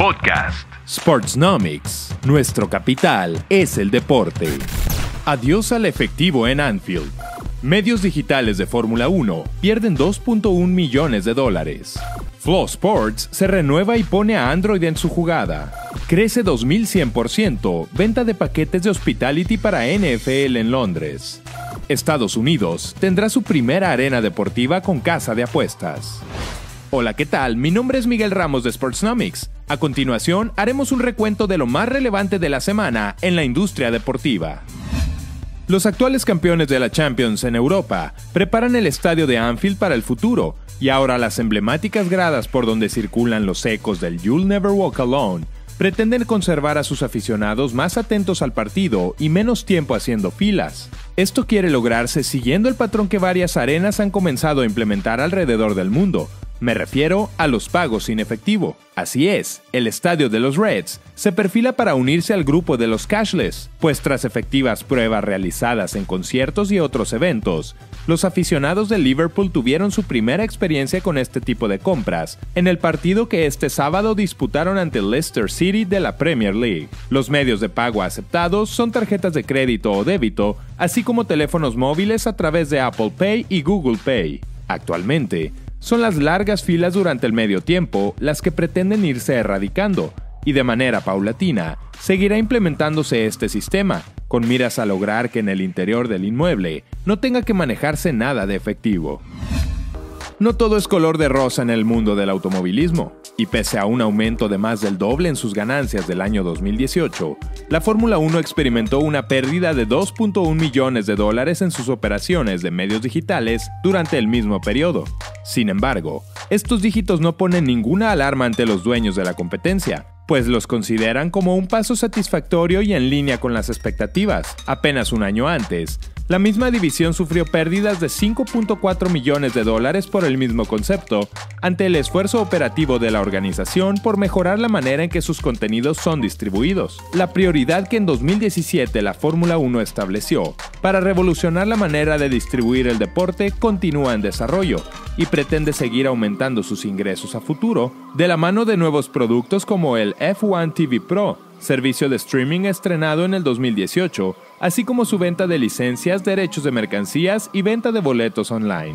Podcast. Sportsnomics. Nuestro capital es el deporte. Adiós al efectivo en Anfield. Medios digitales de Fórmula 1 pierden 2.1 millones de dólares. Flow Sports se renueva y pone a Android en su jugada. Crece 2100% venta de paquetes de hospitality para NFL en Londres. Estados Unidos tendrá su primera arena deportiva con casa de apuestas. Hola, ¿qué tal? Mi nombre es Miguel Ramos de Sportsnomics. A continuación, haremos un recuento de lo más relevante de la semana en la industria deportiva. Los actuales campeones de la Champions en Europa preparan el estadio de Anfield para el futuro, y ahora las emblemáticas gradas por donde circulan los ecos del You'll Never Walk Alone pretenden conservar a sus aficionados más atentos al partido y menos tiempo haciendo filas. Esto quiere lograrse siguiendo el patrón que varias arenas han comenzado a implementar alrededor del mundo, me refiero a los pagos sin efectivo. Así es, el estadio de los Reds se perfila para unirse al grupo de los cashless, pues tras efectivas pruebas realizadas en conciertos y otros eventos, los aficionados de Liverpool tuvieron su primera experiencia con este tipo de compras en el partido que este sábado disputaron ante Leicester City de la Premier League. Los medios de pago aceptados son tarjetas de crédito o débito, así como teléfonos móviles a través de Apple Pay y Google Pay. Actualmente, son las largas filas durante el medio tiempo las que pretenden irse erradicando, y de manera paulatina seguirá implementándose este sistema, con miras a lograr que en el interior del inmueble no tenga que manejarse nada de efectivo. No todo es color de rosa en el mundo del automovilismo, y pese a un aumento de más del doble en sus ganancias del año 2018, la Fórmula 1 experimentó una pérdida de 2.1 millones de dólares en sus operaciones de medios digitales durante el mismo periodo. Sin embargo, estos dígitos no ponen ninguna alarma ante los dueños de la competencia, pues los consideran como un paso satisfactorio y en línea con las expectativas. Apenas un año antes, la misma división sufrió pérdidas de 5.4 millones de dólares por el mismo concepto, ante el esfuerzo operativo de la organización por mejorar la manera en que sus contenidos son distribuidos. La prioridad que en 2017 la Fórmula 1 estableció para revolucionar la manera de distribuir el deporte continúa en desarrollo y pretende seguir aumentando sus ingresos a futuro de la mano de nuevos productos como el F1 TV Pro, servicio de streaming estrenado en el 2018, así como su venta de licencias, derechos de mercancías y venta de boletos online.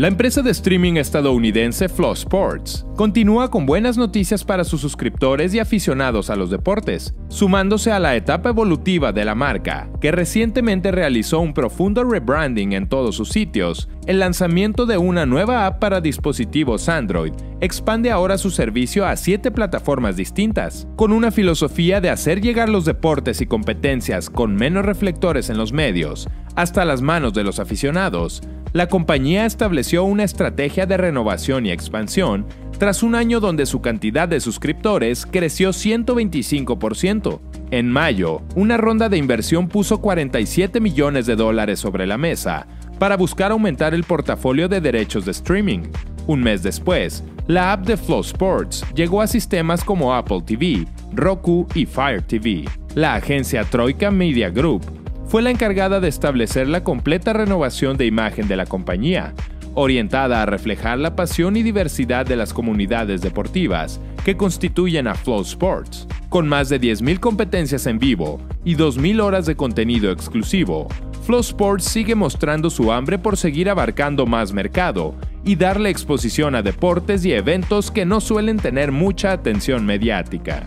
La empresa de streaming estadounidense Flow Sports continúa con buenas noticias para sus suscriptores y aficionados a los deportes, sumándose a la etapa evolutiva de la marca, que recientemente realizó un profundo rebranding en todos sus sitios. El lanzamiento de una nueva app para dispositivos Android expande ahora su servicio a siete plataformas distintas, con una filosofía de hacer llegar los deportes y competencias con menos reflectores en los medios hasta las manos de los aficionados la compañía estableció una estrategia de renovación y expansión tras un año donde su cantidad de suscriptores creció 125%. En mayo, una ronda de inversión puso 47 millones de dólares sobre la mesa para buscar aumentar el portafolio de derechos de streaming. Un mes después, la app de Flow Sports llegó a sistemas como Apple TV, Roku y Fire TV. La agencia Troika Media Group fue la encargada de establecer la completa renovación de imagen de la compañía, orientada a reflejar la pasión y diversidad de las comunidades deportivas que constituyen a Flow Sports. Con más de 10.000 competencias en vivo y 2.000 horas de contenido exclusivo, Flow Sports sigue mostrando su hambre por seguir abarcando más mercado y darle exposición a deportes y eventos que no suelen tener mucha atención mediática.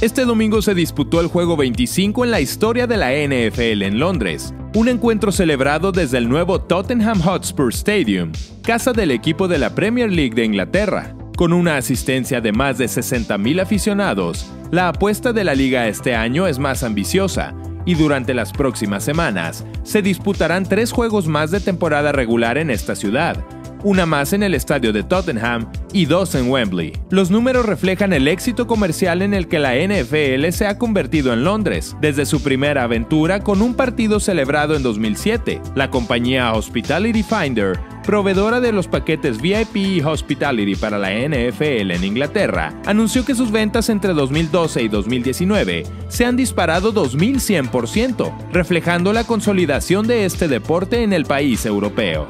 Este domingo se disputó el juego 25 en la historia de la NFL en Londres, un encuentro celebrado desde el nuevo Tottenham Hotspur Stadium, casa del equipo de la Premier League de Inglaterra. Con una asistencia de más de 60.000 aficionados, la apuesta de la liga este año es más ambiciosa, y durante las próximas semanas se disputarán tres juegos más de temporada regular en esta ciudad, una más en el estadio de Tottenham y dos en Wembley. Los números reflejan el éxito comercial en el que la NFL se ha convertido en Londres, desde su primera aventura con un partido celebrado en 2007. La compañía Hospitality Finder proveedora de los paquetes VIP y Hospitality para la NFL en Inglaterra, anunció que sus ventas entre 2012 y 2019 se han disparado 2100%, reflejando la consolidación de este deporte en el país europeo.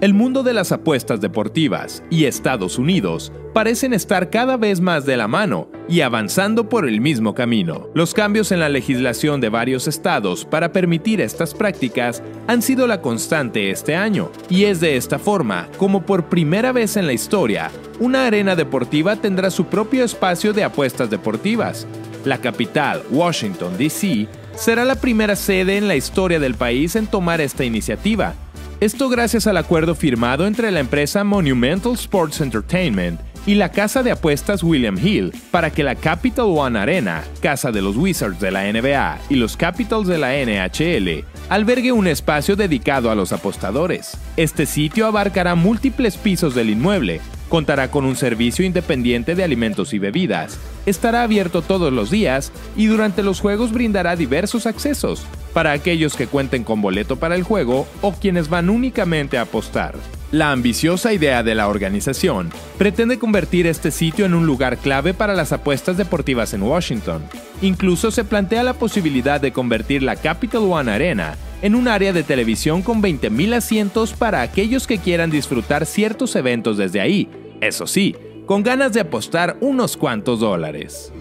El mundo de las apuestas deportivas y Estados Unidos parecen estar cada vez más de la mano y avanzando por el mismo camino. Los cambios en la legislación de varios estados para permitir estas prácticas han sido la constante este año, y es de esta forma como por primera vez en la historia, una arena deportiva tendrá su propio espacio de apuestas deportivas. La capital, Washington, D.C., será la primera sede en la historia del país en tomar esta iniciativa, esto gracias al acuerdo firmado entre la empresa Monumental Sports Entertainment y la casa de apuestas William Hill para que la Capital One Arena, casa de los Wizards de la NBA y los Capitals de la NHL, albergue un espacio dedicado a los apostadores. Este sitio abarcará múltiples pisos del inmueble, contará con un servicio independiente de alimentos y bebidas, estará abierto todos los días y durante los juegos brindará diversos accesos para aquellos que cuenten con boleto para el juego o quienes van únicamente a apostar. La ambiciosa idea de la organización pretende convertir este sitio en un lugar clave para las apuestas deportivas en Washington. Incluso se plantea la posibilidad de convertir la Capital One Arena en un área de televisión con 20.000 asientos para aquellos que quieran disfrutar ciertos eventos desde ahí, eso sí, con ganas de apostar unos cuantos dólares.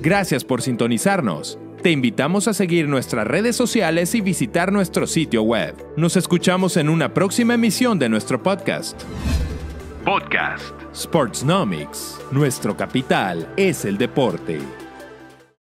Gracias por sintonizarnos. Te invitamos a seguir nuestras redes sociales y visitar nuestro sitio web. Nos escuchamos en una próxima emisión de nuestro podcast. Podcast Sportsnomics. Nuestro capital es el deporte.